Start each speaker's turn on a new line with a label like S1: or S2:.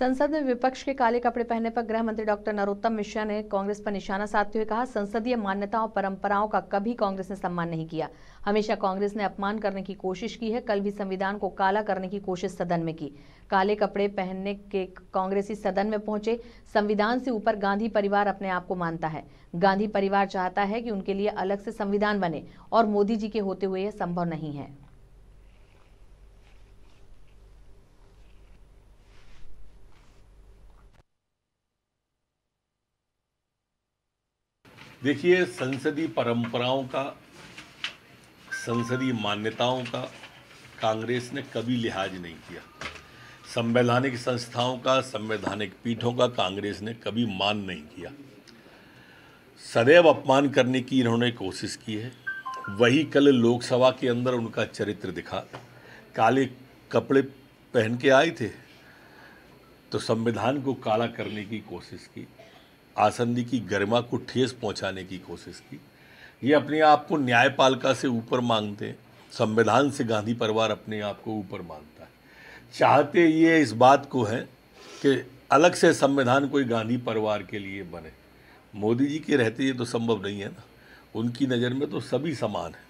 S1: संसद में विपक्ष के काले कपड़े पहनने पर गृह मंत्री डॉक्टर नरोत्तम मिश्रा ने कांग्रेस पर निशाना साधते हुए कहा, संसदीय मान्यताओं और परंपराओं का कभी कांग्रेस ने सम्मान नहीं किया। हमेशा कांग्रेस ने अपमान करने की कोशिश की है, कल भी संविधान को काला करने की कोशिश सदन में की। काले कपड़े पहनने के कांग्रेसी सदन में पहुँचे, संविधान से ऊपर गांधी परिवार अपने आप को मानता है। गांधी परिवार चाहता है कि उनके लिए अलग से संविधान बने और मोदी जी के होते हुए यह संभव नहीं है।
S2: देखिए, संसदीय परंपराओं का, संसदीय मान्यताओं का कांग्रेस ने कभी लिहाज नहीं किया। संवैधानिक संस्थाओं का, संवैधानिक पीठों का कांग्रेस ने कभी मान नहीं किया। सदैव अपमान करने की इन्होंने कोशिश की है। वही कल लोकसभा के अंदर उनका चरित्र दिखा। काले कपड़े पहन के आए थे तो संविधान को काला करने की कोशिश की। आसंदी की गरिमा को ठेस पहुँचाने की कोशिश की। ये अपने आप को न्यायपालिका से ऊपर मांगते हैं, संविधान से गांधी परिवार अपने आप को ऊपर मानता है। चाहते ये इस बात को है कि अलग से संविधान कोई गांधी परिवार के लिए बने। मोदी जी के रहते ये तो संभव नहीं है ना। उनकी नज़र में तो सभी समान हैं।